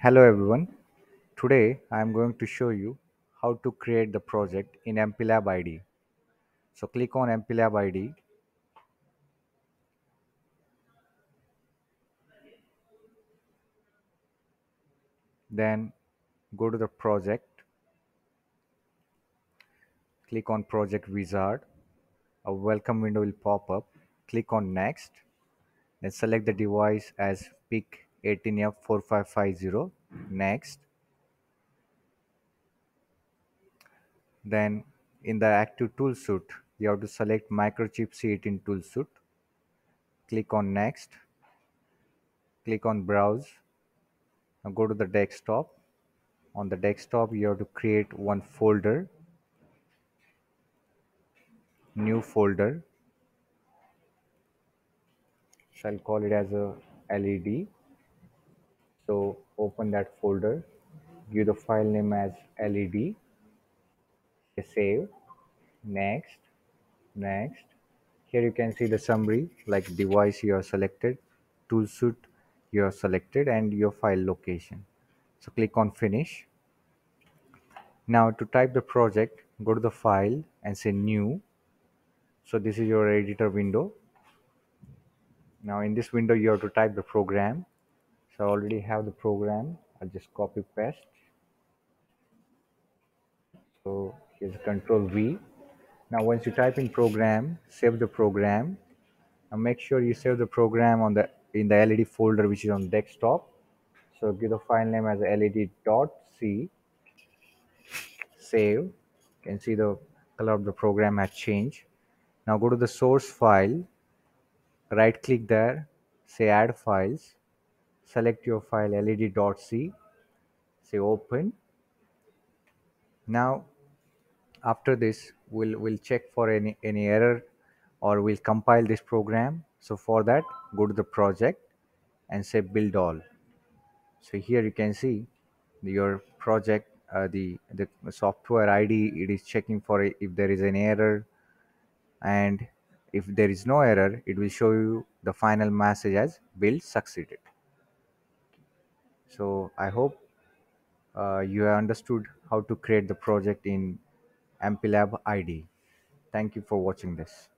Hello everyone. Today I am going to show you how to create the project in MPLAB IDE. So click on MPLAB IDE. Then go to the project. Click on project wizard. A welcome window will pop up. Click on next. Then select the device as PIC 18F4550. Next. Then in the active toolsuit, you have to select microchip C18 toolsuit. Click on next. Click on browse. Now go to the desktop. On the desktop, you have to create one folder. New folder. So I'll call it as a LED. So open that folder. Give the file name as LED save. Next. Next. Here you can see the summary like device you are selected tool suit you are selected and your file location. So click on finish. Now to type the project go to the file and say new. So this is your editor window. Now in this window you have to type the program so I already have the program. I'll just copy paste. So here's control V. Now once you type in program save the program. And make sure you save the program on the in the LED folder which is on desktop. So give the file name as led.c save. You can see the color of the program has changed. Now go to the source file. Right click there. Say add files select your file led.c say open. Now after this we'll we'll check for any any error or we'll compile this program. So for that go to the project and say build all. So here you can see your project uh, the the software id it is checking for if there is an error. And if there is no error it will show you the final message as build succeeded so i hope uh, you have understood how to create the project in MPLAB IDE. Thank you for watching this.